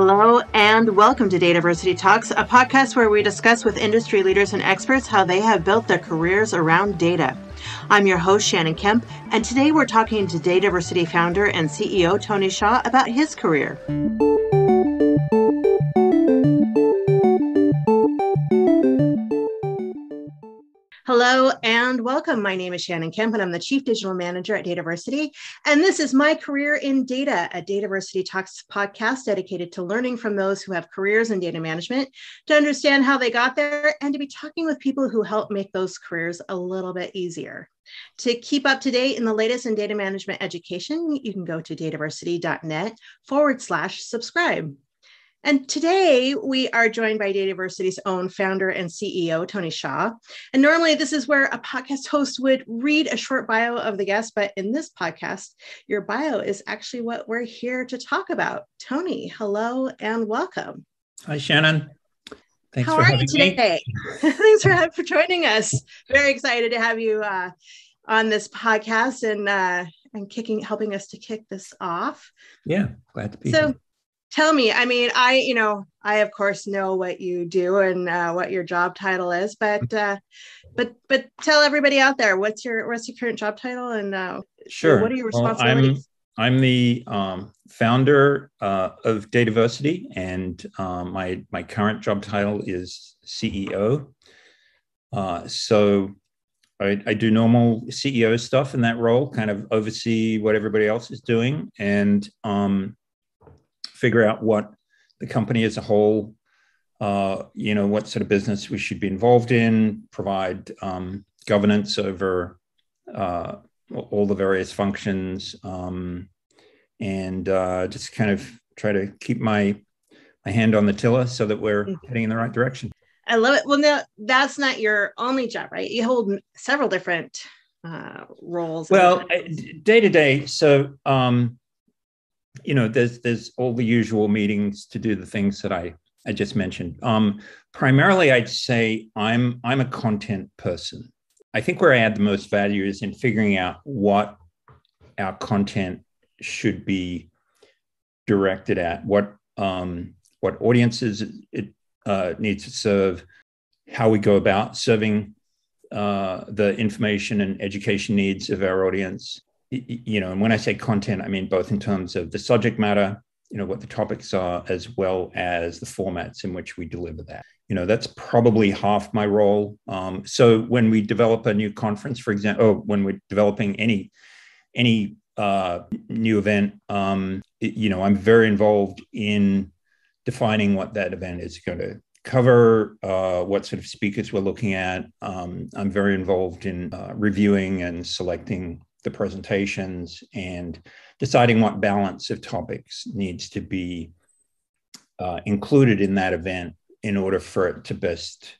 Hello and welcome to Dataversity Talks, a podcast where we discuss with industry leaders and experts how they have built their careers around data. I'm your host, Shannon Kemp, and today we're talking to Dataversity founder and CEO Tony Shaw about his career. Hello and welcome. My name is Shannon Kemp, and I'm the Chief Digital Manager at Dataversity. And this is my career in data, a Dataversity Talks podcast dedicated to learning from those who have careers in data management to understand how they got there and to be talking with people who help make those careers a little bit easier. To keep up to date in the latest in data management education, you can go to dataversity.net forward slash subscribe. And today we are joined by Dataversity's own founder and CEO, Tony Shaw. And normally this is where a podcast host would read a short bio of the guest, but in this podcast, your bio is actually what we're here to talk about. Tony, hello and welcome. Hi, Shannon. Thanks How for are you today? Thanks for, for joining us. Very excited to have you uh, on this podcast and uh, and kicking, helping us to kick this off. Yeah, glad to be so, here tell me i mean i you know i of course know what you do and uh, what your job title is but uh, but but tell everybody out there what's your what's your current job title and uh, sure what are your responsibilities well, I'm, I'm the um, founder uh, of Dataversity, and um, my my current job title is CEO. Uh, so I, I, do normal CEO stuff in that role, kind of oversee what everybody else is doing, and um, figure out what the company as a whole, uh, you know, what sort of business we should be involved in, provide um, governance over uh, all the various functions, um, and uh, just kind of try to keep my my hand on the tiller so that we're mm-hmm. heading in the right direction. I love it. Well, no, that's not your only job, right? You hold several different uh, roles. Well, day to day. So, um, you know, there's there's all the usual meetings to do the things that I I just mentioned. Um, primarily, I'd say I'm I'm a content person. I think where I add the most value is in figuring out what our content should be directed at, what um, what audiences it uh, needs to serve, how we go about serving uh, the information and education needs of our audience, you know, and when I say content, I mean both in terms of the subject matter, you know, what the topics are, as well as the formats in which we deliver that. You know, that's probably half my role. Um, so when we develop a new conference, for example, or when we're developing any any uh, new event, um, it, you know, I'm very involved in defining what that event is going to cover, uh, what sort of speakers we're looking at. Um, I'm very involved in uh, reviewing and selecting the presentations and deciding what balance of topics needs to be uh, included in that event in order for it to best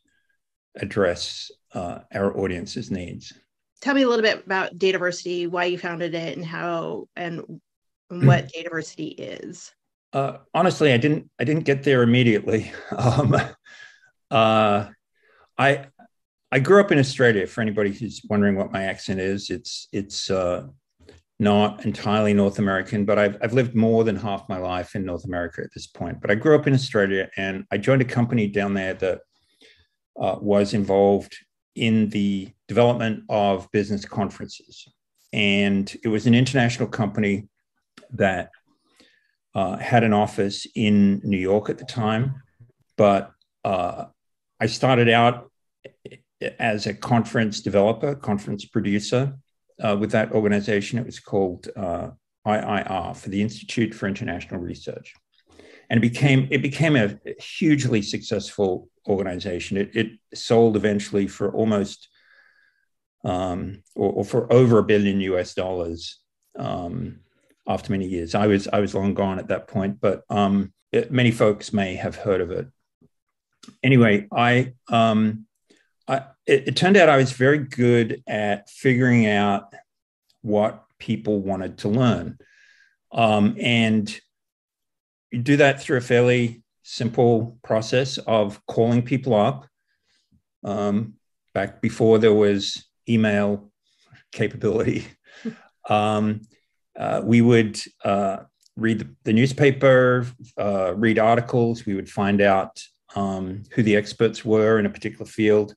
address uh, our audience's needs. Tell me a little bit about Dataversity, why you founded it, and how and what Dataversity is. Uh, honestly, I didn't. I didn't get there immediately. Um, uh, I I grew up in Australia. For anybody who's wondering what my accent is, it's it's uh, not entirely North American, but I've I've lived more than half my life in North America at this point. But I grew up in Australia, and I joined a company down there that uh, was involved in the development of business conferences, and it was an international company that uh, had an office in New York at the time, but uh, I started out as a conference developer, conference producer uh, with that organization. It was called uh, IIR for the Institute for International Research, and it became it became a hugely successful organization. It, it sold eventually for almost um, or, or, for over a billion US dollars um, after many years. I was I was long gone at that point, but um, it, many folks may have heard of it. Anyway, I um, I, it, it turned out I was very good at figuring out what people wanted to learn. Um, and you do that through a fairly simple process of calling people up. Um, back before there was email capability, um, uh, we would uh, read the, the newspaper, uh, read articles. We would find out um, who the experts were in a particular field.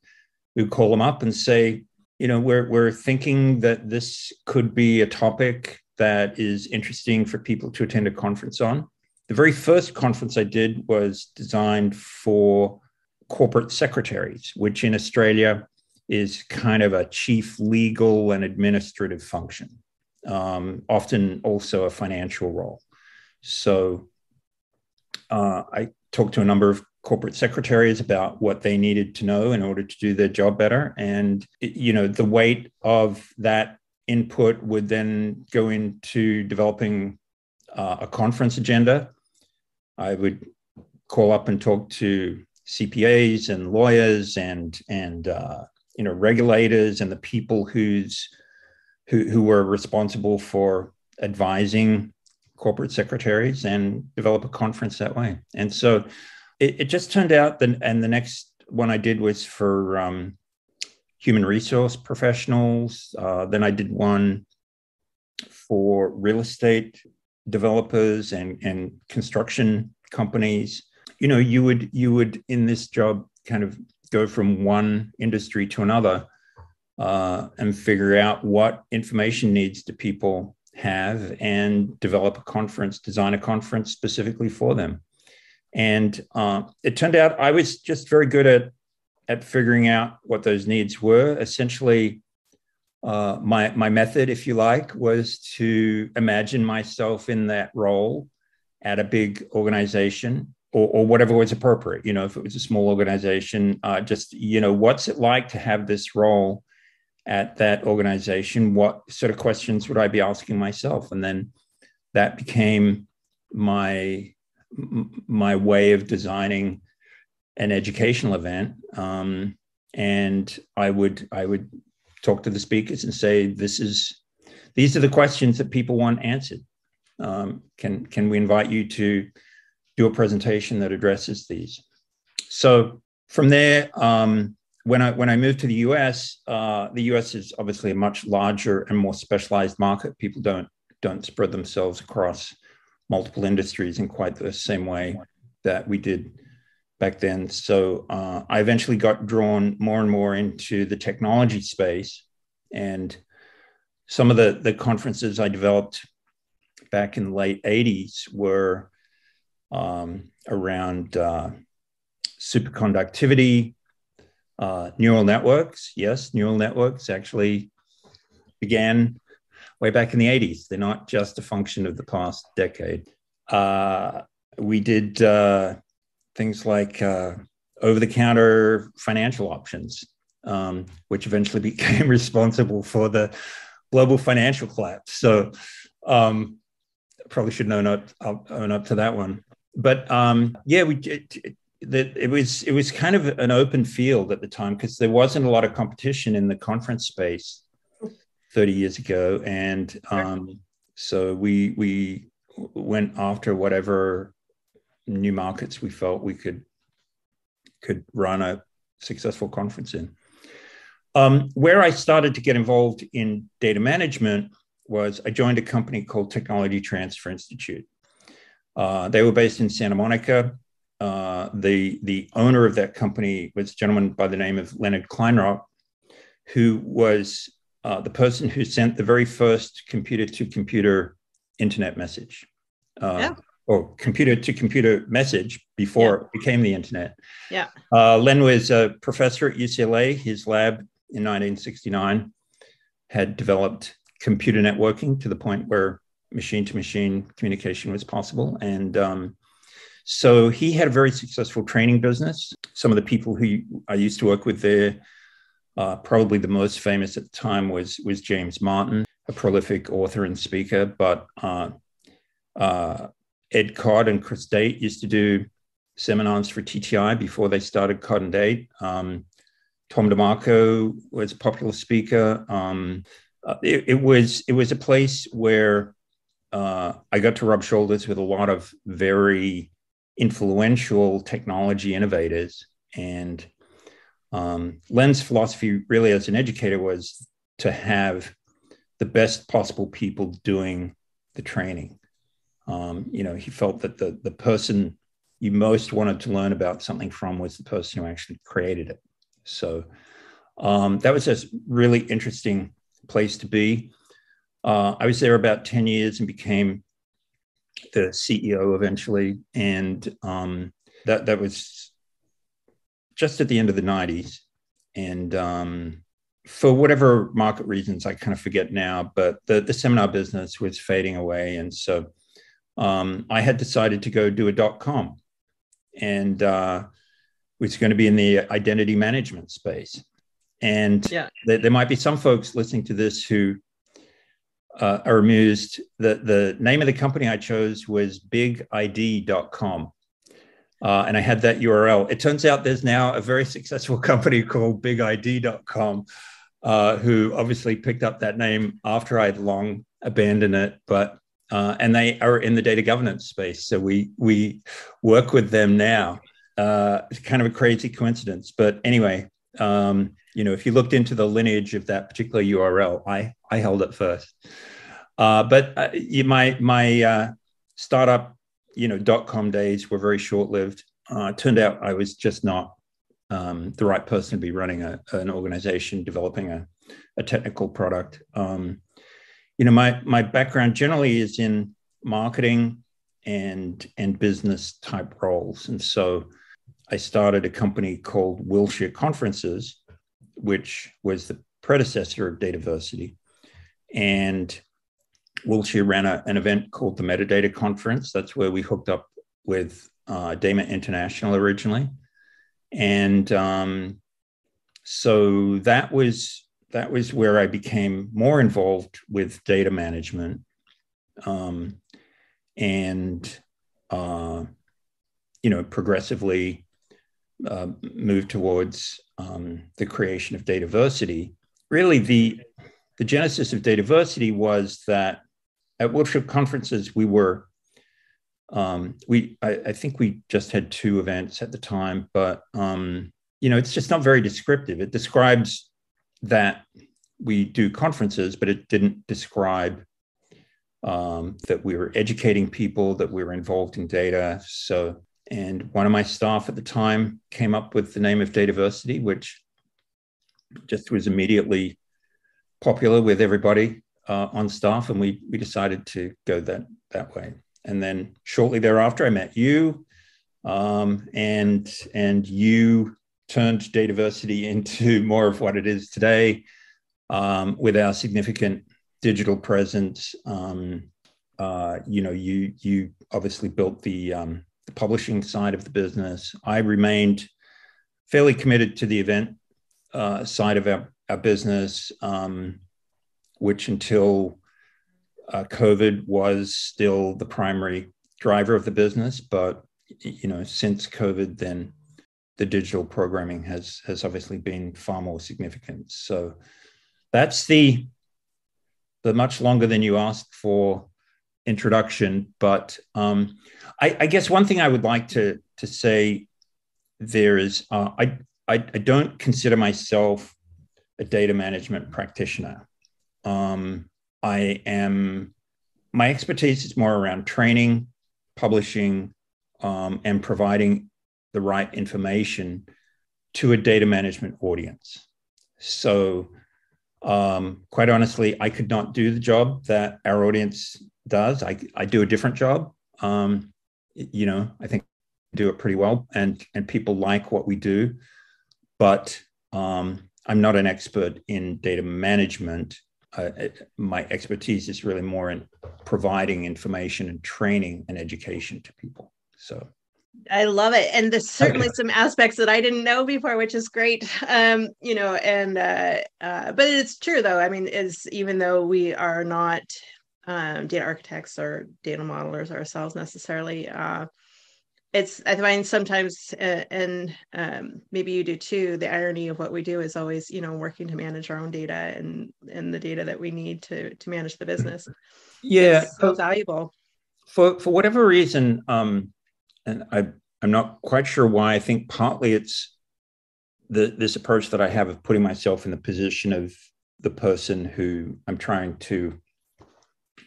We would call them up and say, you know, we're, we're thinking that this could be a topic that is interesting for people to attend a conference on. The very first conference I did was designed for corporate secretaries, which in Australia is kind of a chief legal and administrative function, um, often also a financial role. So uh, I talked to a number of corporate secretaries about what they needed to know in order to do their job better. And, you know, the weight of that input would then go into developing uh, a conference agenda. I would call up and talk to CPAs and lawyers and, and, uh, you know, regulators and the people who's, who, who were responsible for advising corporate secretaries and develop a conference that way. And so it, it just turned out that, and the next one I did was for um, human resource professionals. Uh, then I did one for real estate developers and, and construction companies. You know, you would you would in this job kind of go from one industry to another uh, and figure out what information needs do people have and develop a conference, design a conference specifically for them. And uh, it turned out I was just very good at at figuring out what those needs were. Essentially, uh, my my method, if you like, was to imagine myself in that role at a big organization or, or whatever was appropriate. You know, if it was a small organization, uh, just you know, what's it like to have this role at that organization? What sort of questions would I be asking myself? And then that became my my way of designing an educational event. Um, and I would I would talk to the speakers and say, "This is these are the questions that people want answered. Um, can can we invite you to do a presentation that addresses these?" So from there, um, when I when I moved to the US, uh, the US is obviously a much larger and more specialized market. People don't don't spread themselves across multiple industries in quite the same way that we did back then. So uh, I eventually got drawn more and more into the technology space, and some of the the conferences I developed back in the late '80s were um, around uh, superconductivity uh, neural networks, yes, neural networks actually began way back in the 80s. They're not just a function of the past decade. Uh, we did uh, things like uh, over the counter financial options, um, which eventually became responsible for the global financial collapse. So, um, probably should own up, own up to that one. But um, yeah, we it, that it was it was kind of an open field at the time because there wasn't a lot of competition in the conference space 30 years ago and um, so we we went after whatever new markets we felt we could could run a successful conference in. Um, where i started to get involved in data management was i joined a company called technology transfer institute. Uh, they were based in santa monica. Uh, the the owner of that company was a gentleman by the name of Leonard Kleinrock, who was uh, the person who sent the very first computer to computer internet message, uh, yeah. or computer to computer message before yeah. it became the internet. Yeah. Uh, Len was a professor at UCLA. His lab in 1969 had developed computer networking to the point where machine to machine communication was possible, and um, so he had a very successful training business. Some of the people who I used to work with there, uh, probably the most famous at the time was was James Martin, a prolific author and speaker. But uh, uh, Ed Codd and Chris Date used to do seminars for TTI before they started Codd and Date. Um, Tom DeMarco was a popular speaker. Um, uh, it, it, was it was a place where uh, I got to rub shoulders with a lot of very influential technology innovators. And um, Len's philosophy, really, as an educator, was to have the best possible people doing the training. Um, you know, he felt that the the person you most wanted to learn about something from was the person who actually created it. So um, that was a really interesting place to be. Uh, I was there about 10 years and became the CEO eventually. And um, that, that was just at the end of the 90s. And um, for whatever market reasons, I kind of forget now, but the, the seminar business was fading away. And so um, I had decided to go do a dot com and uh, was going to be in the identity management space. And yeah. there, there might be some folks listening to this who uh, are amused that the name of the company I chose was bigid.com. Uh, and I had that URL. It turns out there's now a very successful company called bigid.com uh, who obviously picked up that name after I'd long abandoned it. But uh, and they are in the data governance space, so we we work with them now. Uh, it's kind of a crazy coincidence, but anyway, um, you know, if you looked into the lineage of that particular URL, I I held it first. Uh, but uh, you, my my uh, startup, you know, dot com days were very short lived. Uh, turned out I was just not um, the right person to be running a, an organization, developing a, a technical product. Um, you know, my my background generally is in marketing and and business type roles, and so I started a company called Wilshire Conferences, which was the predecessor of Dataversity. And Wilshire ran a, an event called the Metadata Conference. That's where we hooked up with uh, DAMA International originally. And um, so that was that was where I became more involved with data management um, and uh, you know progressively uh, moved towards um, the creation of Dataversity, really the the genesis of Dataversity was that at Wilshire conferences we were um, we I, I, think we just had two events at the time, but um, you know it's just not very descriptive. It describes that we do conferences, but it didn't describe um, that we were educating people, that we were involved in data. So and one of my staff at the time came up with the name of Dataversity, which just was immediately popular with everybody uh, on staff. And we, we decided to go that, that way. And then shortly thereafter, I met you. Um, and, and you turned Dataversity into more of what it is today um, with our significant digital presence. Um, uh, you know, you you obviously built the um, the publishing side of the business. I remained fairly committed to the event uh, side of our, our business, um, which until uh, COVID was still the primary driver of the business. But you know, since COVID, then the digital programming has has obviously been far more significant. So that's the the much longer than you asked for introduction. But um, I, I, guess one thing I would like to to say there is uh, I, I, I don't consider myself a data management practitioner. Um, I am my expertise is more around training, publishing, um, and providing the right information to a data management audience. So, um, quite honestly, I could not do the job that our audience does. I, I do a different job. Um, you know, I think do it pretty well, and and people like what we do. But um, I'm not an expert in data management. Uh, my expertise is really more in providing information and training and education to people. So I love it. And there's certainly okay. some aspects that I didn't know before, which is great. Um, you know, and uh, uh, but it's true though. I mean, is even though we are not um, data architects or data modelers ourselves necessarily. Uh, it's I find sometimes, uh, and um, maybe you do too. The irony of what we do is always, you know, working to manage our own data and and the data that we need to to manage the business. Yeah, it's so valuable. For for whatever reason, um, and I I'm not quite sure why. I think partly it's the this approach that I have of putting myself in the position of the person who I'm trying to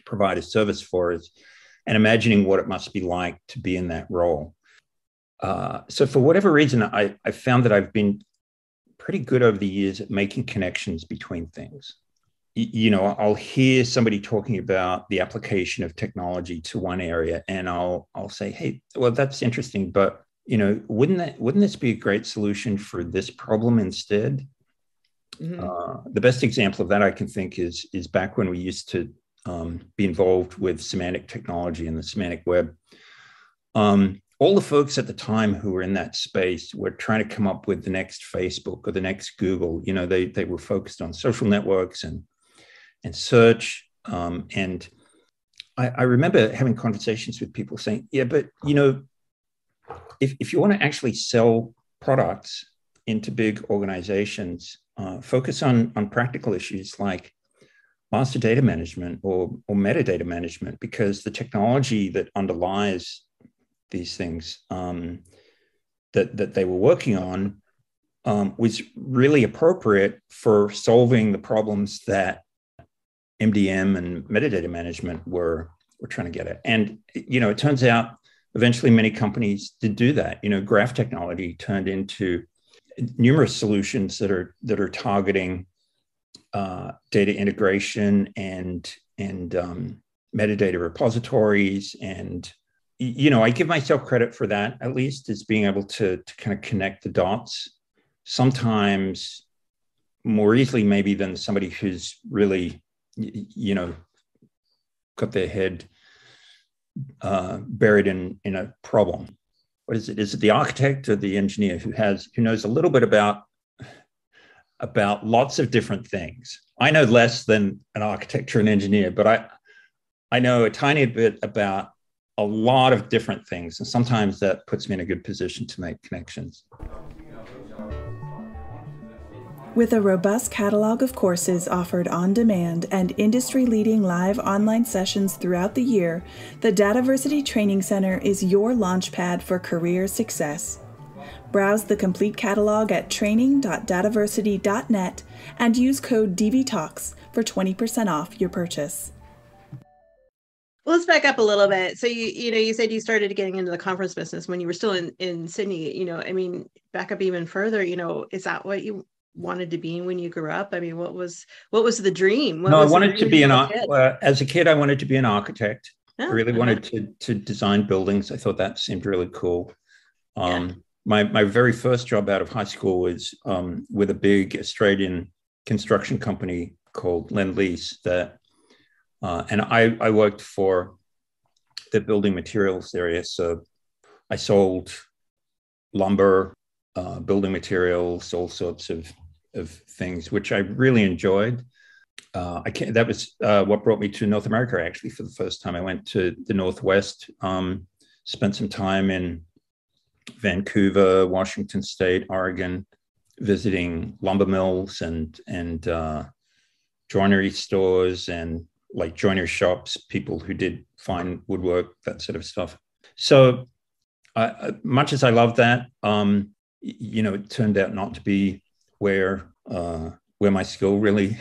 provide a service for is and imagining what it must be like to be in that role. Uh, so for whatever reason, I, I found that I've been pretty good over the years at making connections between things. you know, I'll hear somebody talking about the application of technology to one area, and I'll I'll say, hey, well, that's interesting, but you know, wouldn't that wouldn't this be a great solution for this problem instead? Mm-hmm. Uh, the best example of that I can think is is back when we used to um, be involved with semantic technology and the semantic web. Um, all the folks at the time who were in that space were trying to come up with the next Facebook or the next Google. You know, they they were focused on social networks and and search. Um, and I, I remember having conversations with people saying, "Yeah, but you know, if if you want to actually sell products into big organizations, uh, focus on on practical issues like master data management or, or metadata management because the technology that underlies these things um, that, that they were working on um, was really appropriate for solving the problems that MDM and metadata management were, were trying to get at. And, you know, it turns out eventually many companies did do that. You know, graph technology turned into numerous solutions that are that are targeting uh, data integration and and um, metadata repositories and you know i give myself credit for that at least as being able to, to kind of connect the dots. Sometimes more easily maybe than somebody who's really you know got their head uh, buried in in a problem. What is it? Is it the architect or the engineer who has who knows a little bit about about lots of different things. I know less than an architect or an engineer, but I I know a tiny bit about a lot of different things. And sometimes that puts me in a good position to make connections. With a robust catalog of courses offered on demand and industry leading live online sessions throughout the year, the Dataversity Training Center is your launchpad for career success. Browse the complete catalog at training.dataversity.net and use code DVTalks for 20% off your purchase. Well, let's back up a little bit. So you you know you said you started getting into the conference business when you were still in in Sydney. You know, I mean, back up even further. You know, is that what you wanted to be when you grew up? I mean, what was what was the dream? What no, I wanted to be an uh, as a kid. I wanted to be an architect. Oh, I really uh-huh. wanted to to design buildings. I thought that seemed really cool. Um, yeah my my very first job out of high school was um, with a big Australian construction company called Lendlease that, uh, and I I worked for the building materials area. So I sold lumber, uh, building materials, all sorts of of things, which I really enjoyed. Uh, I can't, that was uh, what brought me to North America actually for the first time. I went to the Northwest, um, spent some time in Vancouver, Washington State, Oregon, visiting lumber mills and and uh, joinery stores and like joinery shops, people who did fine woodwork, that sort of stuff. So, much as I love that, um, you know, it turned out not to be where uh, where my skill really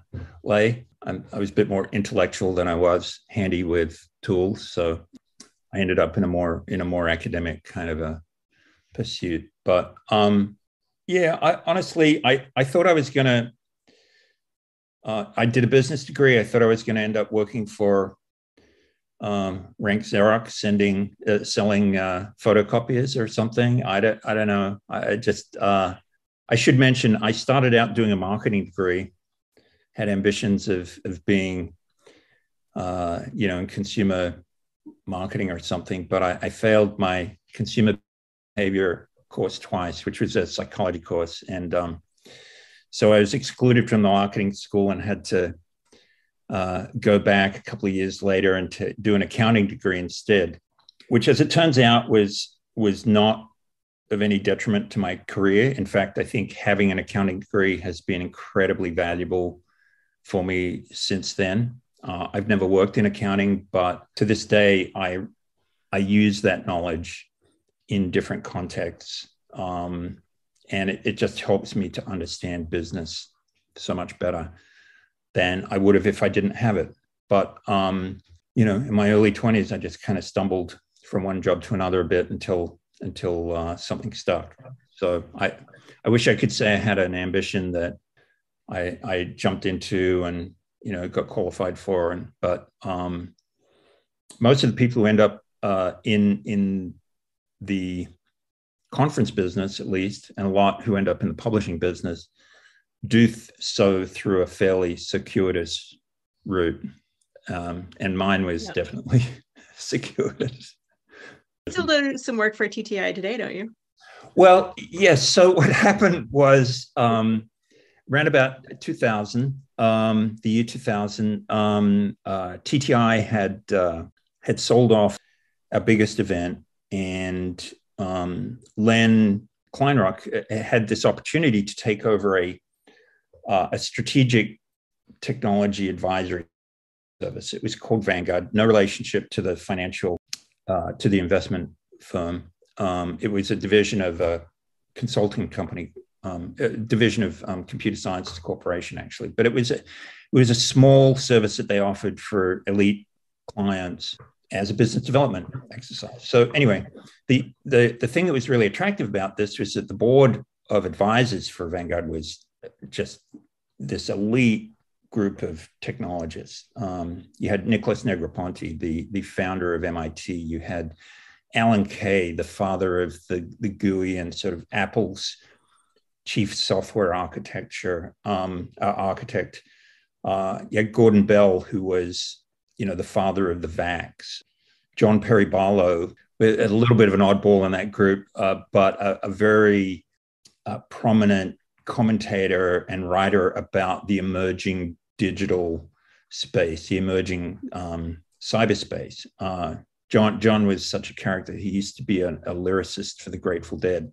lay. I'm, I was a bit more intellectual than I was handy with tools, so I ended up in a more in a more academic kind of a pursuit. But um, yeah, I honestly I I thought I was gonna. Uh, I did a business degree. I thought I was going to end up working for um, Rank Xerox, sending uh, selling uh, photocopiers or something. I don't I don't know. I just uh, I should mention I started out doing a marketing degree, had ambitions of of being uh, you know in consumer marketing or something, but I, I failed my consumer behavior course twice, which was a psychology course. And um, so I was excluded from the marketing school and had to uh, go back a couple of years later and to do an accounting degree instead, which, as it turns out, was was not of any detriment to my career. In fact, I think having an accounting degree has been incredibly valuable for me since then. Uh, I've never worked in accounting, but to this day, I I use that knowledge in different contexts. Um, and it, it just helps me to understand business so much better than I would have if I didn't have it. But um, you know, in my early 20s, I just kind of stumbled from one job to another a bit until until uh, something stuck. So I I wish I could say I had an ambition that I I jumped into and you know got qualified for, and but um, most of the people who end up uh, in in the conference business, at least, and a lot who end up in the publishing business, do th- so through a fairly circuitous route. Um, and mine was yep. definitely circuitous. You still doing some work for TTI today, don't you? Well, yes. So what happened was um, around about 2000, um, the year 2000, um, uh, TTI had uh, had sold off our biggest event, and um, Len Kleinrock uh, had this opportunity to take over a uh, a strategic technology advisory service. It was called Vanguard, no relationship to the financial uh, to the investment firm. Um, it was a division of a consulting company, um, a division of um, Computer Sciences Corporation, actually. But it was a, it was a small service that they offered for elite clients as a business development exercise. So anyway, the the the thing that was really attractive about this was that the board of advisors for Vanguard was just this elite group of technologists. Um, you had Nicholas Negroponte, the the founder of MIT. You had Alan Kay, the father of the the GUI and sort of Apple's chief software architecture um, uh, architect. Uh, you had Gordon Bell, who was you know, the father of the VAX. John Perry Barlow, a little bit of an oddball in that group, uh, but a, a very uh, prominent commentator and writer about the emerging digital space, the emerging um, cyberspace. Uh, John John was such a character. He used to be a, a lyricist for the Grateful Dead.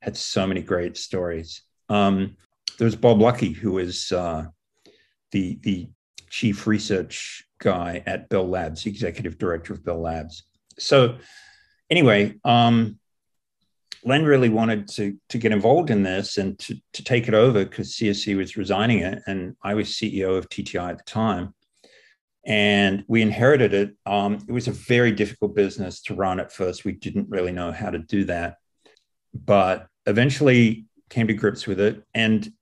Had so many great stories. Um, there was Bob Lucky, who was uh, the the chief research guy at Bell Labs, executive director of Bell Labs. So, anyway, um, Len really wanted to to get involved in this and to to take it over because CSC was resigning it, and I was CEO of TTI at the time, and we inherited it. Um, it was a very difficult business to run at first. We didn't really know how to do that, but eventually came to grips with it, and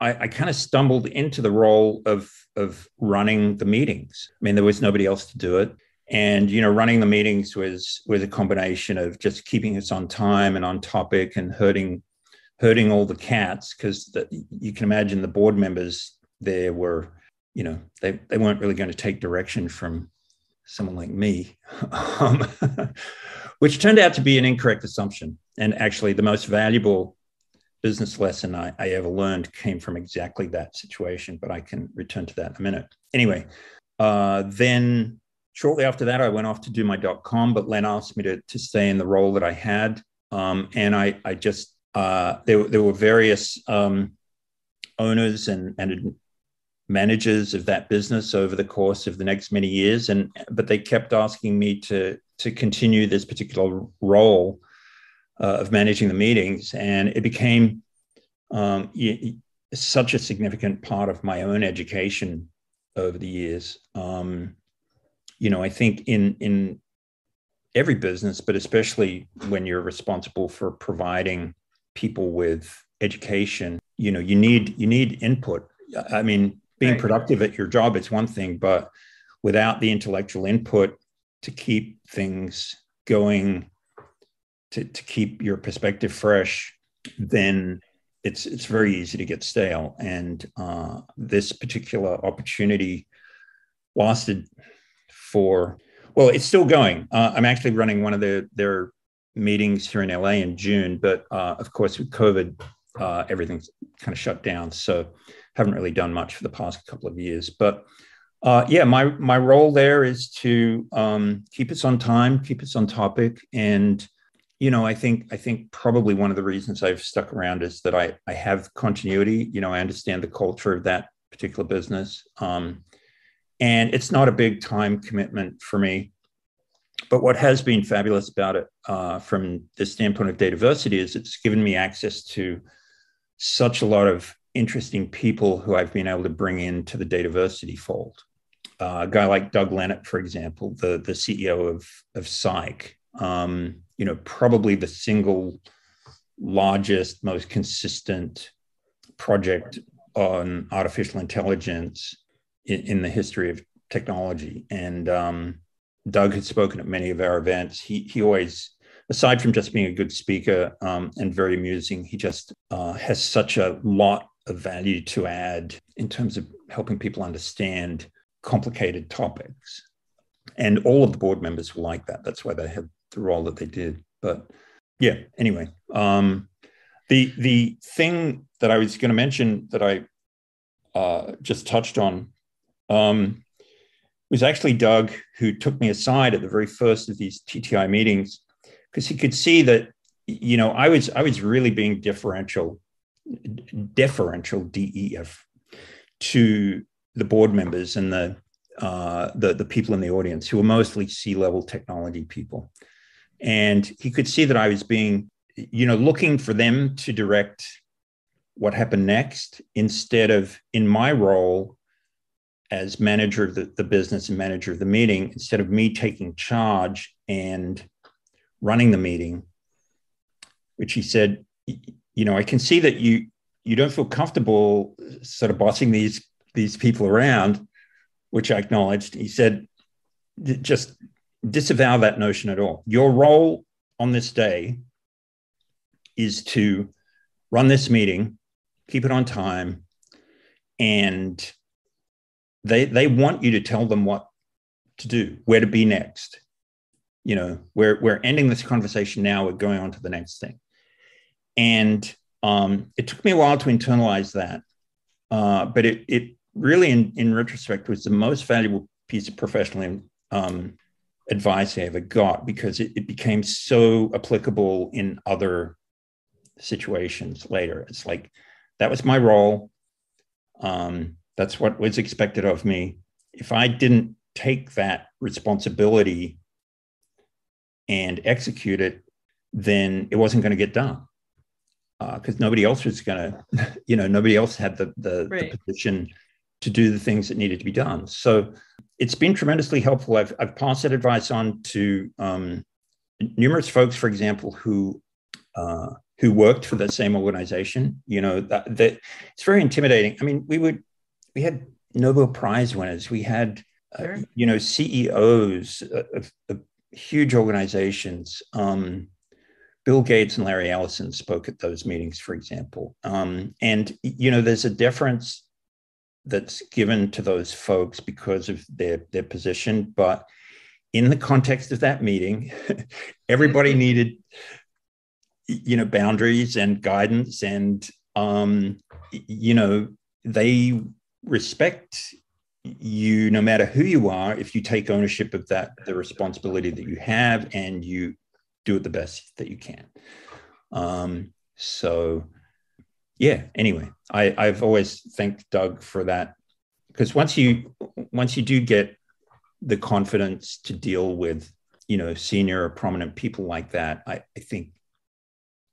I, I kind of stumbled into the role of of running the meetings. I mean, there was nobody else to do it, and you know, running the meetings was was a combination of just keeping us on time and on topic and herding herding all the cats because you can imagine the board members there were, you know, they they weren't really going to take direction from someone like me, um, which turned out to be an incorrect assumption. And actually, the most valuable business lesson I, I, ever learned came from exactly that situation, but I can return to that in a minute. Anyway, uh, then shortly after that, I went off to do my dot com, but Len asked me to, to stay in the role that I had. Um, and I, I just, uh, there, there were various um, owners and, and managers of that business over the course of the next many years. And, but they kept asking me to, to continue this particular role uh, of managing the meetings, and it became um, such a significant part of my own education over the years. Um, you know, I think in in every business, but especially when you're responsible for providing people with education, you know, you need you need input. I mean, being right. productive at your job it's one thing, but without the intellectual input to keep things going to, to keep your perspective fresh, then it's it's very easy to get stale. And uh, this particular opportunity lasted for well, it's still going. Uh, I'm actually running one of the, their meetings here in LA in June, but uh, of course with COVID, uh, everything's kind of shut down. So haven't really done much for the past couple of years. But uh, yeah, my my role there is to um, keep us on time, keep us on topic, and you know, I think I think probably one of the reasons I've stuck around is that I I have continuity. You know, I understand the culture of that particular business, um, and it's not a big time commitment for me. But what has been fabulous about it, uh, from the standpoint of Dataversity, is it's given me access to such a lot of interesting people who I've been able to bring into the Dataversity fold. uh, a guy like Doug Lenat, for example, the the CEO of of Cyc, um, you know, probably the single largest, most consistent project on artificial intelligence in, in the history of technology. And um, Doug had spoken at many of our events. He he always, aside from just being a good speaker um, and very amusing, he just uh, has such a lot of value to add in terms of helping people understand complicated topics. And all of the board members were like that. That's why they had the role that they did. But yeah, anyway, um, the the thing that I was going to mention that I uh, just touched on um, was actually Doug who took me aside at the very first of these TTI meetings because he could see that you know I was I was really being differential, deferential DEF to the board members and the uh, the the people in the audience who were mostly C level technology people, and he could see that I was being, you know, looking for them to direct what happened next instead of in my role as manager of the, the business and manager of the meeting, instead of me taking charge and running the meeting, which he said, you know, I can see that you you don't feel comfortable sort of bossing these these people around, which I acknowledged. He said, just disavow that notion at all. Your role on this day is to run this meeting, keep it on time, and they they want you to tell them what to do, where to be next. You know, we're we're ending this conversation now. We're going on to the next thing, and um, it took me a while to internalize that, uh, but it it really, in, in retrospect, was the most valuable piece of professional um, advice I ever got because it, it became so applicable in other situations later. It's like that was my role. Um, that's what was expected of me. If I didn't take that responsibility and execute it, then it wasn't going to get done because uh, nobody else was going to, you know, nobody else had the the, right. the position to do the things that needed to be done. So it's been tremendously helpful. I've, I've passed that advice on to um, numerous folks, for example, who uh, who worked for the same organization. You know, that, that it's very intimidating. I mean, we would we had Nobel Prize winners. We had uh, sure. you know CEOs of, of huge organizations. Um, Bill Gates and Larry Ellison spoke at those meetings, for example. Um, and you know, there's a difference that's given to those folks because of their their position. But in the context of that meeting everybody mm-hmm. needed you know boundaries and guidance and um you know they respect you no matter who you are. If you take ownership of that the responsibility that you have and you do it the best that you can. Um so yeah, anyway, I, I've always thanked Doug for that because once you once you do get the confidence to deal with you know senior or prominent people like that, I, I think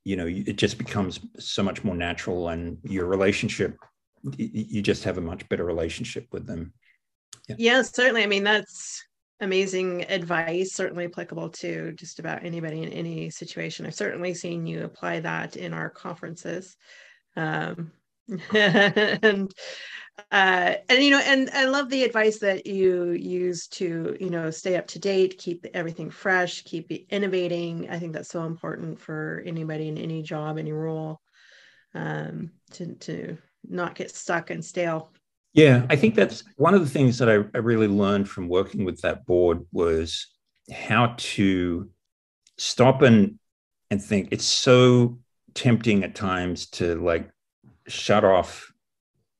you know it just becomes so much more natural, and your relationship you just have a much better relationship with them. Yeah. yeah, certainly. I mean, that's amazing advice, certainly applicable to just about anybody in any situation. I've certainly seen you apply that in our conferences um, and uh, and you know and i love the advice that you use to you know stay up to date keep everything fresh keep innovating. I think that's so important for anybody in any job any role um, to to not get stuck and stale. Yeah i think that's one of the things that I, I really learned from working with that board was how to stop and and think. It's so tempting at times to like shut off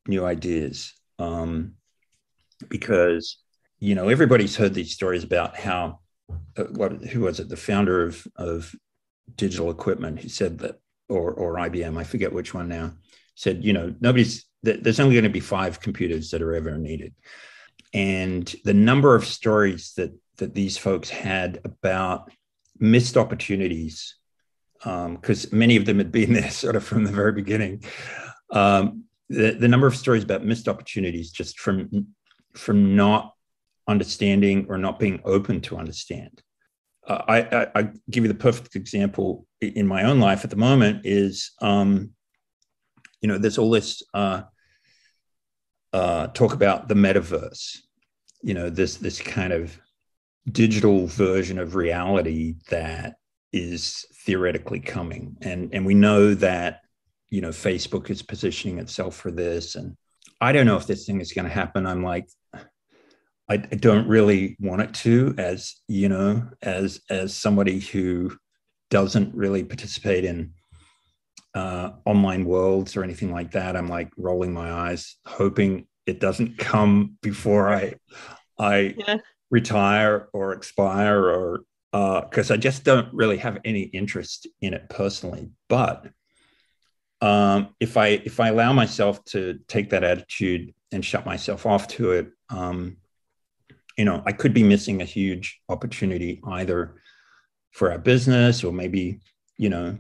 new ideas um, because you know everybody's heard these stories about how uh, what who was it? The founder of of digital equipment who said that or or IBM I forget which one now said you know nobody's there's only going to be five computers that are ever needed. And the number of stories that that these folks had about missed opportunities because um, many of them had been there sort of from the very beginning. Um, the, the number of stories about missed opportunities just from from not understanding or not being open to understand. Uh, I, I, I, give you the perfect example in my own life at the moment is, um, you know, there's all this uh, uh, talk about the metaverse, you know, this this kind of digital version of reality that is theoretically coming, and and we know that, you know, Facebook is positioning itself for this, and I don't know if this thing is going to happen. I'm like, I, I don't really want it to, as you know, as as somebody who doesn't really participate in uh, online worlds or anything like that. I'm like rolling my eyes, hoping it doesn't come before I I yeah. retire or expire or because uh, I just don't really have any interest in it personally. But um, if I if I allow myself to take that attitude and shut myself off to it, um, you know, I could be missing a huge opportunity either for our business or maybe, you know,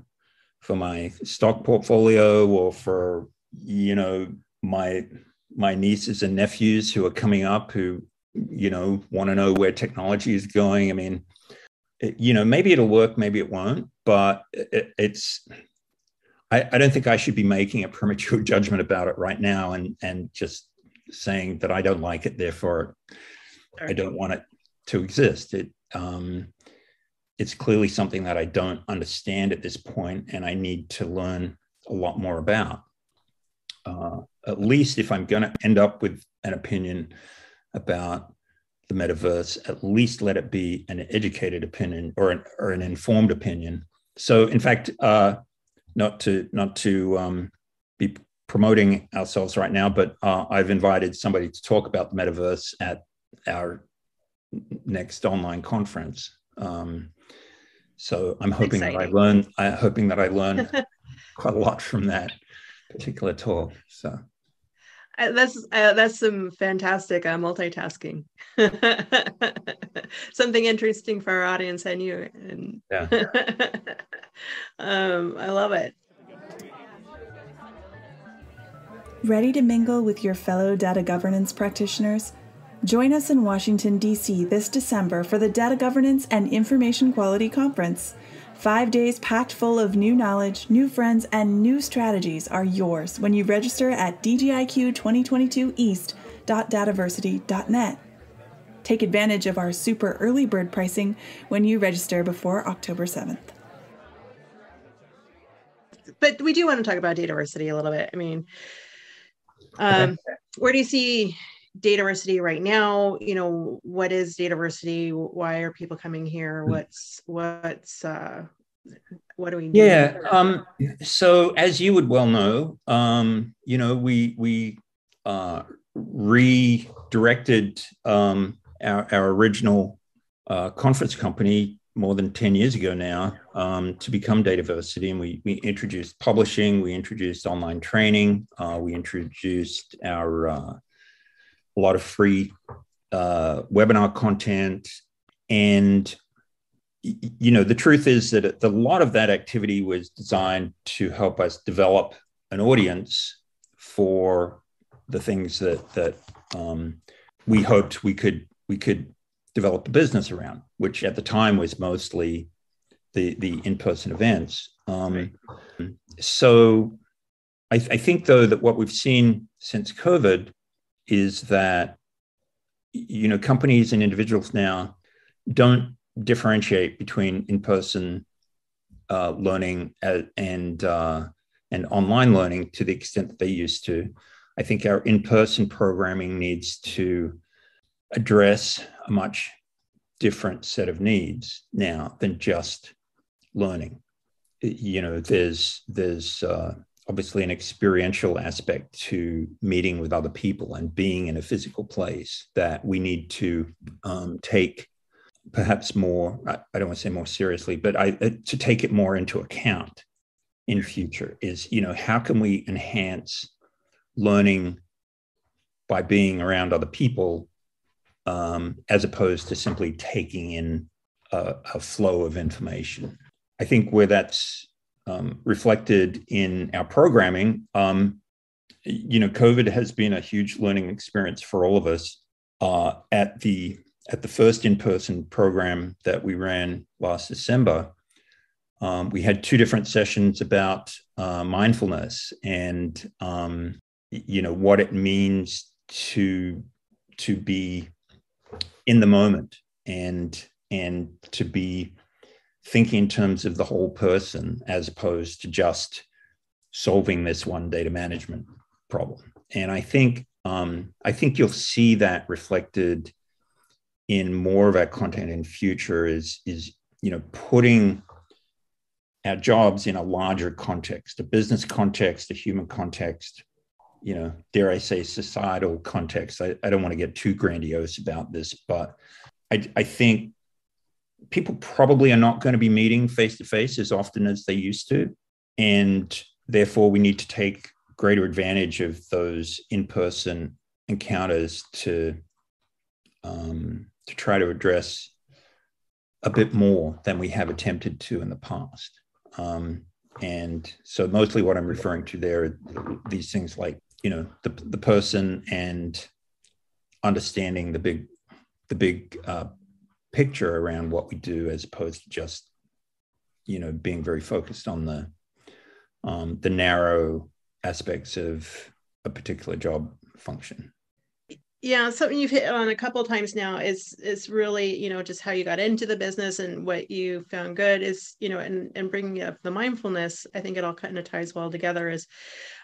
for my stock portfolio or for, you know, my my nieces and nephews who are coming up who, you know, want to know where technology is going. I mean, you know, maybe it'll work, maybe it won't, but it, it's I, I don't think I should be making a premature judgment about it right now and and just saying that I don't like it, therefore I don't want it to exist. It um, it's clearly something that I don't understand at this point, and I need to learn a lot more about. Uh, at least if I'm going to end up with an opinion about the metaverse, at least let it be an educated opinion or an, or an informed opinion. So, in fact, uh, not to not to um, be promoting ourselves right now, but uh, I've invited somebody to talk about the metaverse at our next online conference. Um, so I'm hoping that I learn. I'm hoping that I learn quite a lot from that particular talk. So that's uh, that's some fantastic uh, multitasking. Something interesting for our audience and you. And yeah. um, I love it. Ready to mingle with your fellow data governance practitioners? Join us in Washington, D.C. this December for the Data Governance and Information Quality Conference. Five days packed full of new knowledge, new friends, and new strategies are yours when you register at dgiq2022east.dataversity.net. Take advantage of our super early bird pricing when you register before October 7th. But we do want to talk about Dataversity a little bit. I mean, um, where do you see Dataversity right now you know what is Dataversity why are people coming here? Hmm. what's what's uh what do we yeah um so as you would well know um you know we we uh redirected um our, our original uh, conference company more than 10 years ago now um, to become Dataversity And we, we introduced publishing, we introduced online training, uh, we introduced our uh, a lot of free uh, webinar content. And, you know, the truth is that a lot of that activity was designed to help us develop an audience for the things that, that um, we hoped we could, we could develop a business around, which at the time was mostly the, the in-person events. Um, so I, I think, though, that what we've seen since COVID is that you know companies and individuals now don't differentiate between in-person uh, learning and uh, and online learning to the extent that they used to. I think our in-person programming needs to address a much different set of needs now than just learning. You know, there's there's uh, obviously an experiential aspect to meeting with other people and being in a physical place that we need to um, take perhaps more i don't want to say more seriously but i uh, to take it more into account in future is you know how can we enhance learning by being around other people um, as opposed to simply taking in a, a flow of information? I think where that's um, reflected in our programming. Um, you know, COVID has been a huge learning experience for all of us. uh, at the at the first in-person program that we ran last December, um, we had two different sessions about uh, mindfulness and um, you know what it means to to be in the moment and and to be thinking in terms of the whole person as opposed to just solving this one data management problem. And I think um, I think you'll see that reflected in more of our content in future is is you know putting our jobs in a larger context, a business context, a human context, you know, dare I say, societal context. I, I don't want to get too grandiose about this, but I, I think people probably are not going to be meeting face to face as often as they used to. And therefore, we need to take greater advantage of those in person encounters to, um, to try to address a bit more than we have attempted to in the past. Um, and so mostly what I'm referring to there are these things like, you know, the, the person and understanding the big, the big uh, picture around what we do as opposed to just, you know, being very focused on the, um, the narrow aspects of a particular job function. Yeah something you've hit on a couple times now is is really you know just how you got into the business and what you found good is you know and and bringing up the mindfulness i think it all kind of ties well together is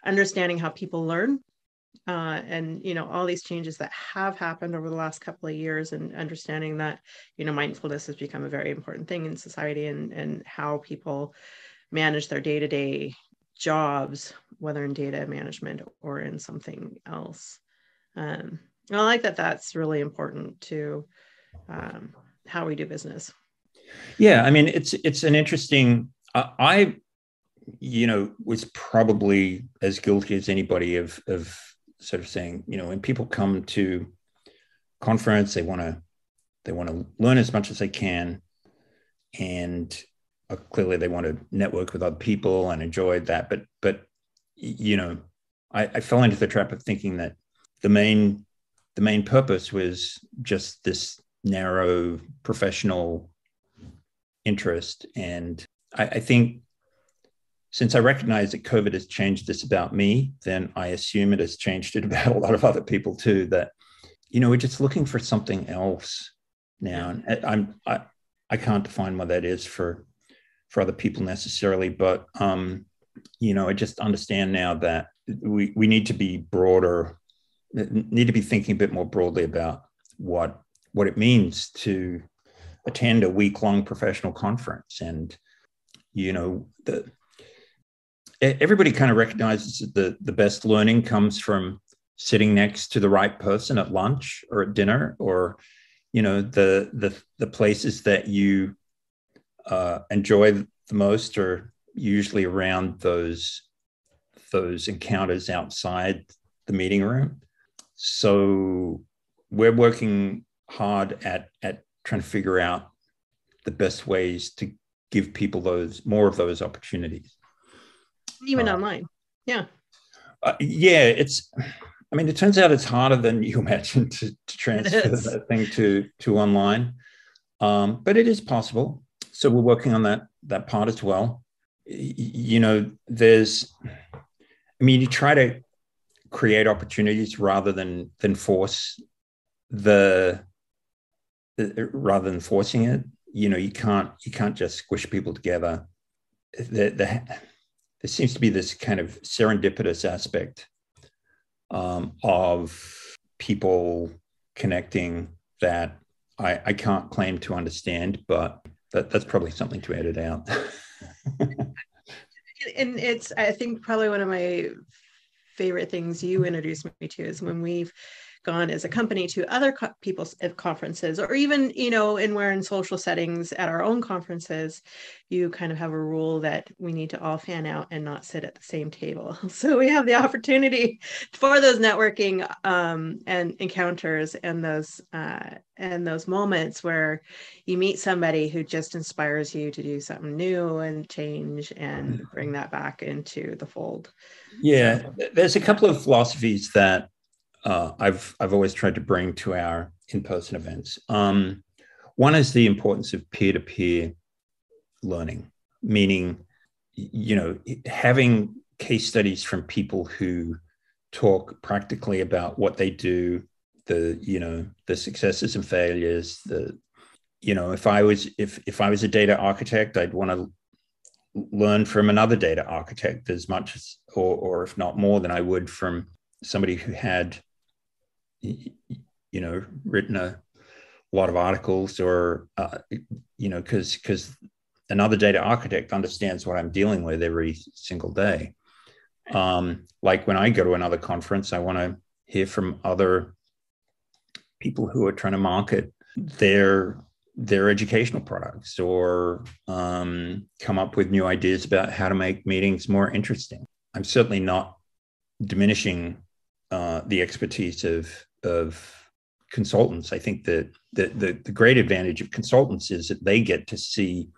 understanding how people learn uh, and you know all these changes that have happened over the last couple of years and understanding that you know mindfulness has become a very important thing in society and and how people manage their day-to-day jobs whether in data management or in something else um, I like that. That's really important to um, how we do business. Yeah, I mean, it's it's an interesting. Uh, I, you know, was probably as guilty as anybody of of sort of saying, you know, when people come to conference, they want to they want to learn as much as they can, and uh, clearly they want to network with other people and enjoy that. But but you know, I, I fell into the trap of thinking that the main the main purpose was just this narrow professional interest. And I, I, think since I recognize that COVID has changed this about me, then I assume it has changed it about a lot of other people too. That, you know, we're just looking for something else now. And I'm I, I can't define what that is for for other people necessarily, but um, you know, I just understand now that we, we need to be broader need to be thinking a bit more broadly about what what it means to attend a week long professional conference and you know the everybody kind of recognizes that the the best learning comes from sitting next to the right person at lunch or at dinner or you know the the the places that you uh, enjoy the most are usually around those those encounters outside the meeting room so we're working hard at at trying to figure out the best ways to give people those more of those opportunities. Even uh, online, yeah. Uh, yeah, it's. I mean, it turns out it's harder than you imagine to, to transfer that thing to to online, um, but it is possible. So we're working on that that part as well. You know, there's. I mean, you try to create opportunities rather than than force the rather than forcing it you know you can't you can't just squish people together the, the, there seems to be this kind of serendipitous aspect um, of people connecting that I, I can't claim to understand but that, that's probably something to edit out. And it's i think probably one of my favorite things you introduced me to is when we've gone as a company to other co- people's conferences or even you know in we're in social settings at our own conferences you kind of have a rule that we need to all fan out and not sit at the same table. So we have the opportunity for those networking um, and encounters and those uh, and those moments where you meet somebody who just inspires you to do something new and change and bring that back into the fold. Yeah there's a couple of philosophies that uh, I've I've always tried to bring to our in-person events. Um, one is the importance of peer-to-peer learning, meaning, you know, having case studies from people who talk practically about what they do, the you know the successes and failures, the you know if I was if if I was a data architect, I'd want to learn from another data architect as much as or or if not more than I would from somebody who had you know written a lot of articles or uh, you know because because another data architect understands what i'm dealing with every single day. Um, like when i go to another conference i want to hear from other people who are trying to market their their educational products or um, come up with new ideas about how to make meetings more interesting. I'm certainly not diminishing uh, the expertise of of consultants. I think that the, the, the great advantage of consultants is that they get to see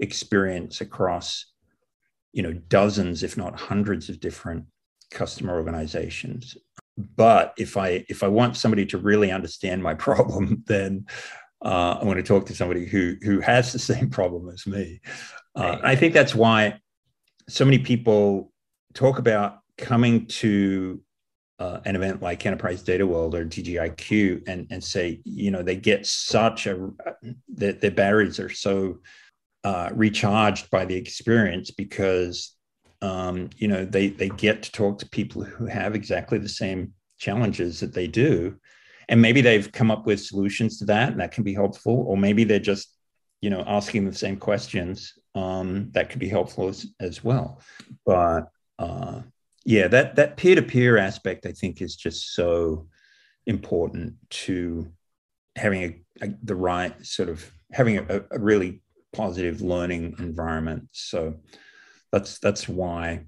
experience across, you know, dozens, if not hundreds, of different customer organizations. But if I if I want somebody to really understand my problem, then uh, I want to talk to somebody who who has the same problem as me. Uh, I think that's why so many people talk about coming to uh, an event like Enterprise Data World or DGIQ and, and say, you know, they get such a, their, their batteries are so uh, recharged by the experience because, um, you know, they, they get to talk to people who have exactly the same challenges that they do. And maybe they've come up with solutions to that and that can be helpful. Or maybe they're just, you know, asking the same questions um, that could be helpful as, as well. But, uh, yeah that that peer-to-peer aspect i think is just so important to having a, a the right sort of having a, a, really positive learning environment. So that's that's why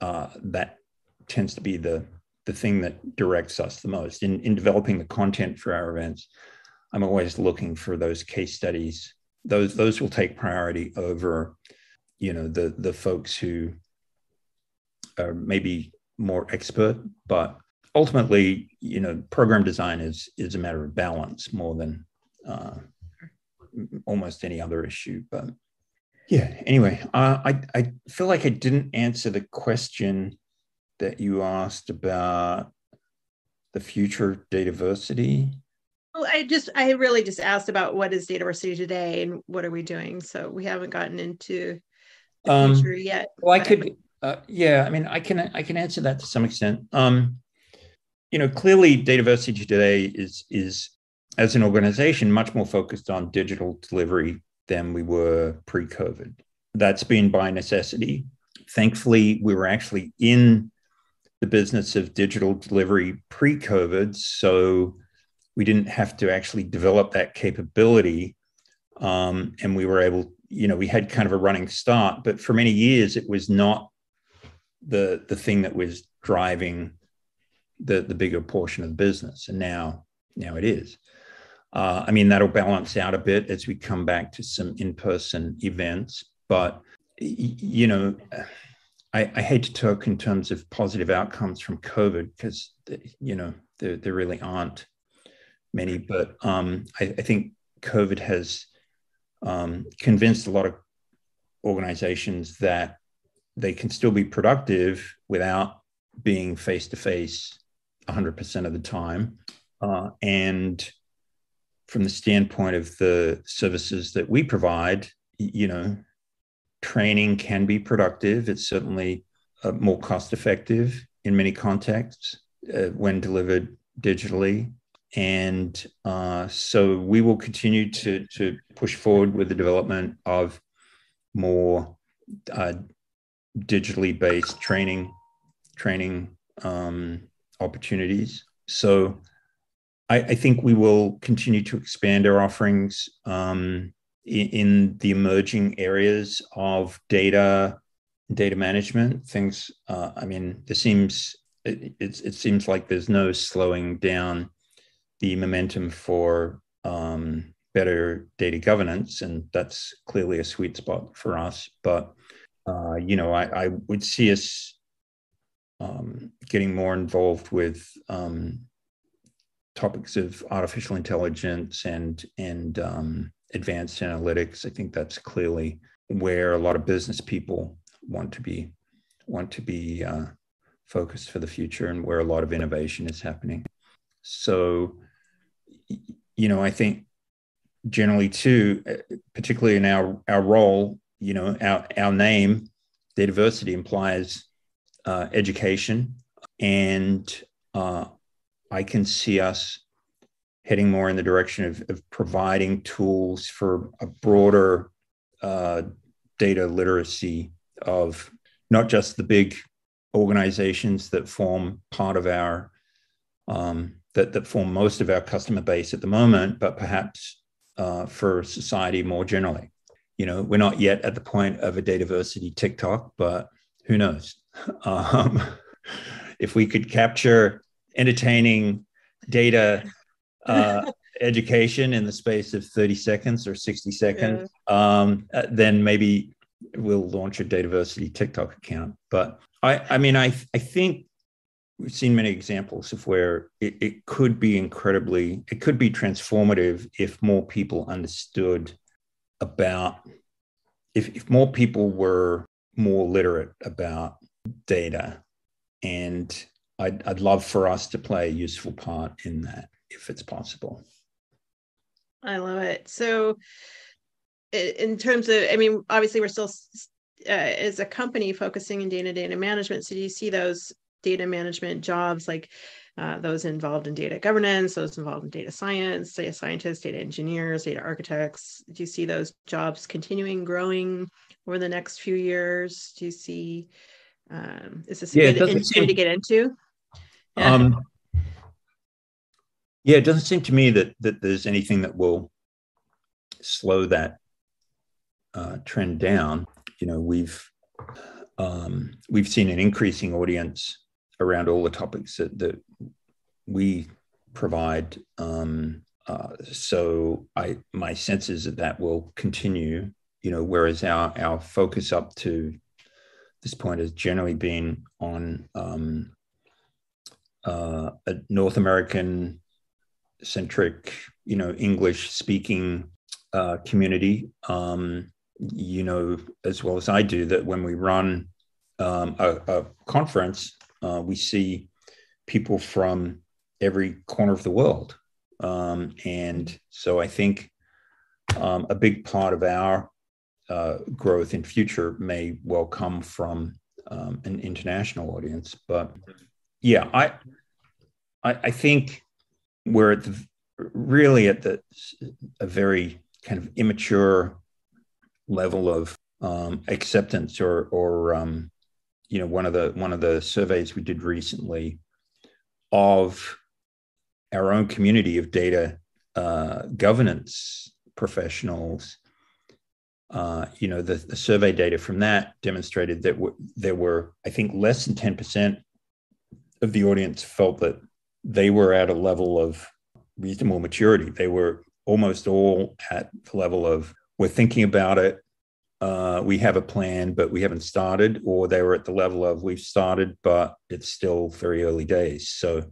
uh, that tends to be the the thing that directs us the most. In in developing the content for our events i'm always looking for those case studies. Those those will take priority over you know the the folks who are maybe more expert, but ultimately, you know, program design is is a matter of balance more than uh, almost any other issue. But yeah, anyway, uh, I I feel like I didn't answer the question that you asked about the future of Dataversity. Well, I just I really just asked about what is Dataversity today and what are we doing. So we haven't gotten into the um, future yet. Well, I could uh, yeah, I mean, I can I can answer that to some extent. Um, you know, clearly, Dataversity today is is as an organization much more focused on digital delivery than we were pre-COVID. That's been by necessity. Thankfully, we were actually in the business of digital delivery pre-COVID, so we didn't have to actually develop that capability, um, and we were able. You know, we had kind of a running start, but for many years it was not the the thing that was driving the the bigger portion of the business, and now now it is. Uh, I mean, that'll balance out a bit as we come back to some in person events, but you know. I, I, hate to talk in terms of positive outcomes from COVID because you know there, there really aren't many. But um, I, I, think COVID has um, convinced a lot of organizations that they can still be productive without being face to face 100% of the time. Uh, and from the standpoint of the services that we provide, you know, training can be productive. It's certainly uh, more cost effective in many contexts uh, when delivered digitally. And uh, so we will continue to, to push forward with the development of more uh, digitally based training training um, opportunities. So I, I, think we will continue to expand our offerings um, in, in, the emerging areas of data data management. Things. Uh, I mean, there seems it, it, it, seems like there's no slowing down the momentum for um, better data governance, and that's clearly a sweet spot for us. But uh, you know, I, I, would see us um, getting more involved with um, topics of artificial intelligence and and um, advanced analytics. I think that's clearly where a lot of business people want to be want to be uh, focused for the future and where a lot of innovation is happening. So, you know, I think generally too, uh, particularly in our our role, you know, our our name, diversity implies uh, education, and uh, I can see us heading more in the direction of, of providing tools for a broader uh, data literacy of not just the big organizations that form part of our um, that, that form most of our customer base at the moment, but perhaps uh, for society more generally. You know, we're not yet at the point of a Dataversity TikTok, but who knows? Um, if we could capture entertaining data uh, education in the space of 30 seconds or 60 seconds, yeah. um, uh, then maybe we'll launch a Dataversity TikTok account. But I, I mean, I, I think we've seen many examples of where it, it could be incredibly, it could be transformative if more people understood about, if, if more people were more literate about data. And I'd, I'd love for us to play a useful part in that if it's possible. I love it. So, in terms of, I mean, obviously, we're still uh, as a company focusing in data data management. So, do you see those data management jobs like uh, those involved in data governance, those involved in data science, data scientists, data engineers, data architects? Do you see those jobs continuing growing over the next few years? Do you see um, is this a yeah, good industry seem, to get into? Yeah. Um, yeah, it doesn't seem to me that that there's anything that will slow that uh, trend down. You know, we've um, we've seen an increasing audience around all the topics that, that we provide. Um, uh, so I my sense is that that will continue. You know, whereas our our focus up to this point has generally been on um, uh, a North American centric, you know, English speaking uh, community. Um, you know as well as I do that when we run um, a, a, conference, uh, we see people from every corner of the world. Um, and so I think um, a big part of our uh, growth in future may well come from um, an international audience. But yeah, I, I, I think we're at the, really at the a very kind of immature level of um, acceptance or or um, you know one of the one of the surveys we did recently of our own community of data uh, governance professionals uh, you know the, the, survey data from that demonstrated that w- there were i think less than 10% of the audience felt that they were at a level of reasonable maturity. They were almost all at the level of we're thinking about it. Uh, we have a plan, but we haven't started, or they were at the level of we've started, but it's still very early days. So,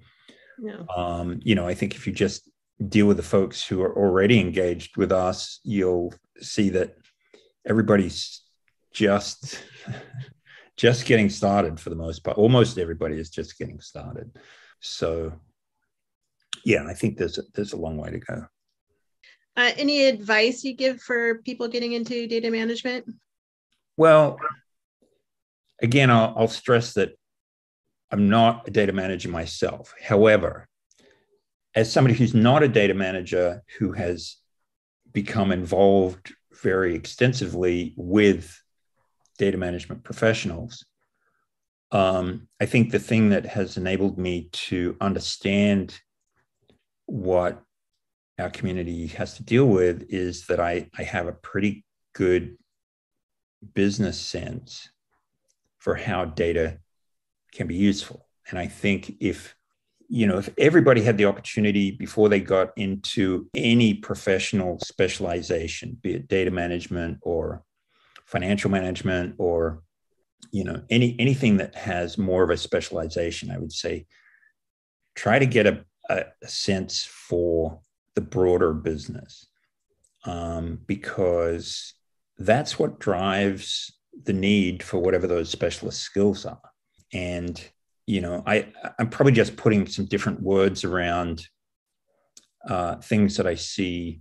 um, you know, I think if you just deal with the folks who are already engaged with us, you'll see that everybody's just just getting started for the most part. Almost everybody is just getting started. So, yeah, I think there's a, there's a long way to go. Uh, any advice you give for people getting into data management? Well, again, I'll, I'll stress that I'm not a data manager myself. However, as somebody who's not a data manager who has become involved very extensively with data management professionals, um, I think the thing that has enabled me to understand what our community has to deal with is that I, I have a pretty good business sense for how data can be useful. And I think if you know if everybody had the opportunity before they got into any professional specialization be it data management or financial management or you know any anything that has more of a specialization i would say try to get a a, a sense for the broader business um, because that's what drives the need for whatever those specialist skills are. And you know, I I'm probably just putting some different words around uh, things that I see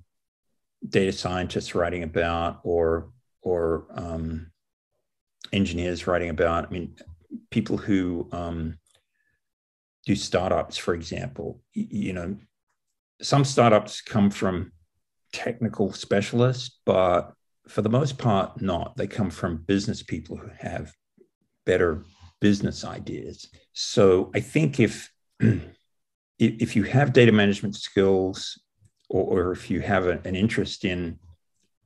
data scientists writing about or or um, engineers writing about. I mean, people who um, do startups, for example. You know, some startups come from technical specialists, but for the most part, not. They come from business people who have better business ideas. So I think if if you have data management skills, or, or if you have a, an interest in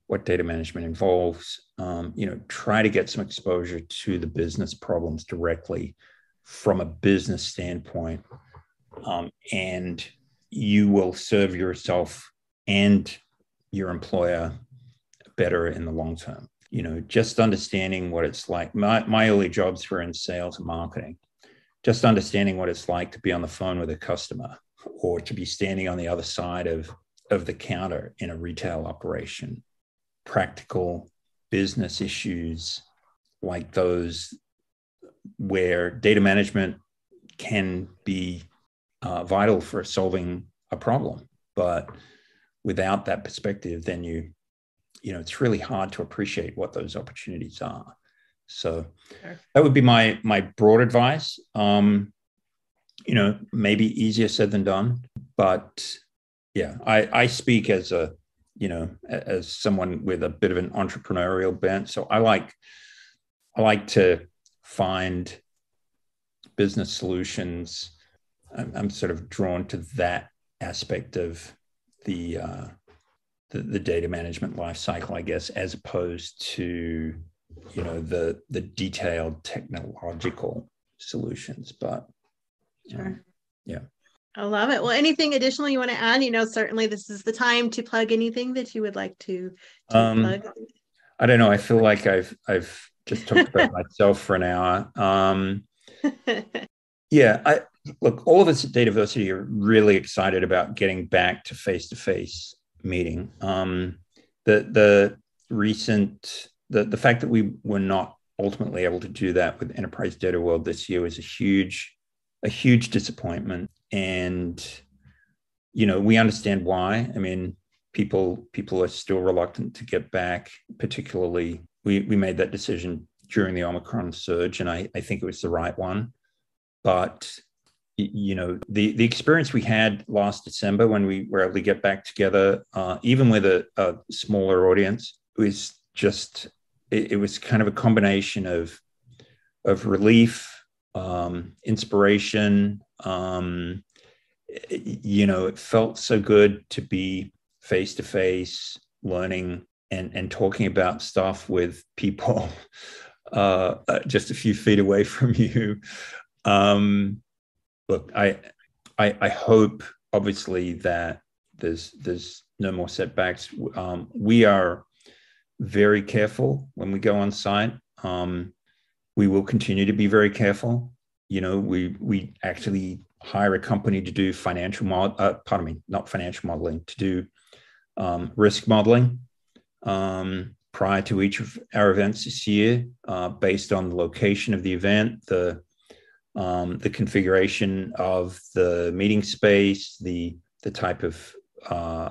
what data management involves, um, you know, try to get some exposure to the business problems directly from a business standpoint, um, and you will serve yourself and your employer better in the long term. You know, just understanding what it's like. My, my early jobs were in sales and marketing. Just understanding what it's like to be on the phone with a customer or to be standing on the other side of, of the counter in a retail operation. Practical business issues like those where data management can be uh, vital for solving a problem. But without that perspective, then you, you know, it's really hard to appreciate what those opportunities are. So sure. that would be my my broad advice. Um, you know, maybe easier said than done, but yeah, I I speak as a you know as someone with a bit of an entrepreneurial bent, so I like I like to find business solutions. I'm, I'm sort of drawn to that aspect of the, uh, the the data management lifecycle, I guess, as opposed to you know the the detailed technological solutions. But sure. Um, yeah. I love it. Well, anything additional you want to add? You know, certainly this is the time to plug anything that you would like to, to um, plug. I don't know. I feel like I've I've just talked about myself for an hour. Um, yeah, I look. All of us at Dataversity are really excited about getting back to face to face meeting. Um, the the recent the the fact that we were not ultimately able to do that with Enterprise Data World this year was a huge a huge disappointment, and you know we understand why. I mean, people people are still reluctant to get back, particularly we we made that decision during the Omicron surge, and I, I think it was the right one. But you know, the the experience we had last December when we were able to get back together, uh, even with a, a, smaller audience, was just it, it, was kind of a combination of of relief, um, inspiration. Um, you know, it felt so good to be face to face, learning and and talking about stuff with people uh, just a few feet away from you. Um, look, I, I, I hope obviously that there's there's no more setbacks. Um, we are very careful when we go on site. Um, we will continue to be very careful. You know, we we actually hire a company to do financial mod. Uh, pardon me, not financial modeling, to do um, risk modeling. Um, prior to each of our events this year, uh, based on the location of the event, the um, the configuration of the meeting space, the the type of uh,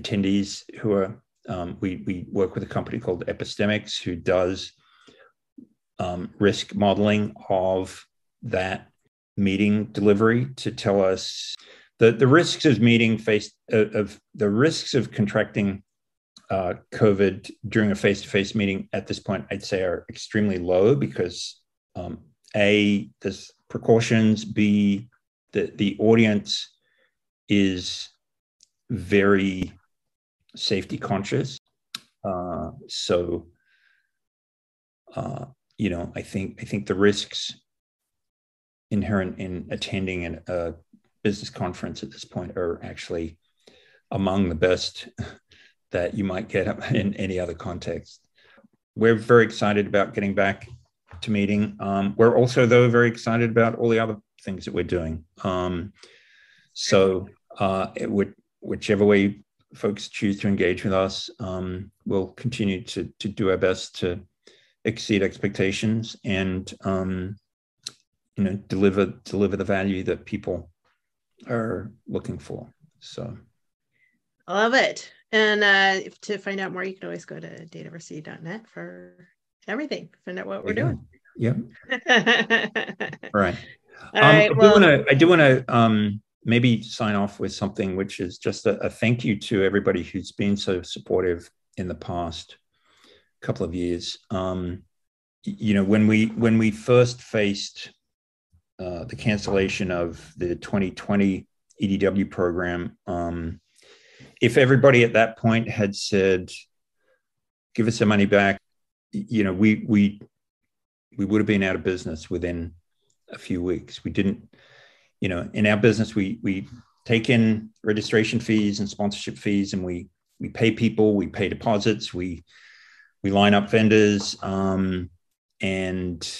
attendees who are. Um, we we work with a company called Epistemix who does um, risk modeling of that meeting delivery to tell us the, the risks of meeting face uh, of the risks of contracting uh, COVID during a face to face meeting at this point, I'd say are extremely low because um, A, there's precautions, B, that the audience is very safety conscious. Uh, so, uh, you know, I think I think the risks inherent in attending an, a business conference at this point are actually among the best that you might get in any other context. We're very excited about getting back to meeting. Um, we're also, though, very excited about all the other things that we're doing. Um, So uh, it would, whichever way folks choose to engage with us, um, we'll continue to to do our best to exceed expectations and um, you know deliver deliver the value that people are looking for. So I love it. And uh, to find out more, you can always go to dataversity.net for everything. Find out what we're doing. Yeah. right. Um, right, well, I do want to um, maybe sign off with something which is just a, a, thank you to everybody who's been so supportive in the past couple of years. Um, you know, when we when we first faced uh, the cancellation of the 2020 EDW program, um, if everybody at that point had said, "Give us the money back," you know, we we we would have been out of business within a few weeks. We didn't, you know, in our business, we we take in registration fees and sponsorship fees, and we we pay people, we pay deposits, we we line up vendors, um, and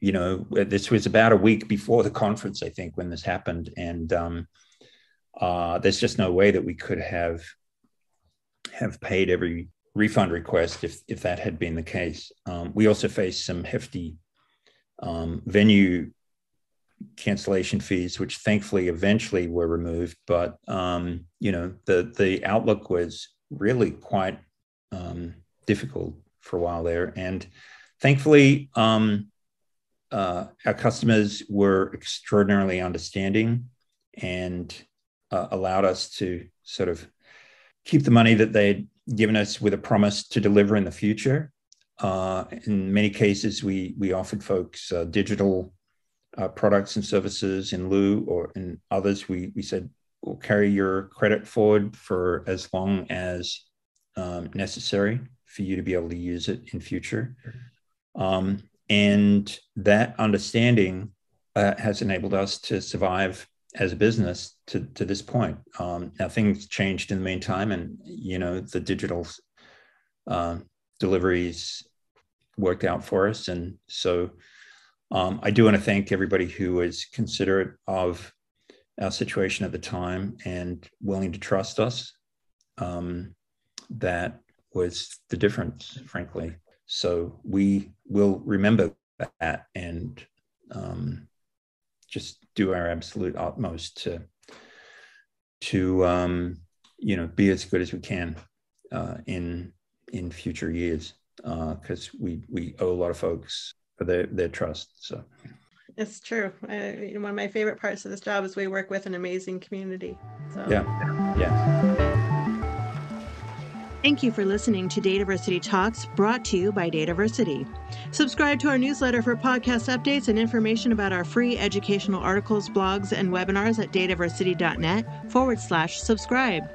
you know, this was about a week before the conference, I think, when this happened, and um, uh, there's just no way that we could have have paid every refund request if if that had been the case. Um, we also faced some hefty um, venue cancellation fees, which thankfully eventually were removed. But um, you know, the the outlook was really quite um, difficult for a while there, and thankfully, um, uh, our customers were extraordinarily understanding and uh, allowed us to sort of keep the money that they'd given us with a promise to deliver in the future. Uh, in many cases, we we offered folks uh, digital uh, products and services in lieu, or in others, we we said we'll carry your credit forward for as long as um, necessary for you to be able to use it in future. Um, and that understanding uh, has enabled us to survive as a business to, to this point. Um, now things changed in the meantime, and you know the digital uh, deliveries worked out for us, and so um, I do want to thank everybody who was considerate of our situation at the time and willing to trust us. Um, that was the difference, frankly. So we will remember that and um, just do our absolute utmost to to um, you know be as good as we can uh, in in future years because uh, we we owe a lot of folks for their their trust. So it's true. I, one of my favorite parts of this job is we work with an amazing community. So yeah, yeah. Thank you for listening to Dataversity Talks brought to you by Dataversity. Subscribe to our newsletter for podcast updates and information about our free educational articles, blogs, and webinars at dataversity.net forward slash subscribe.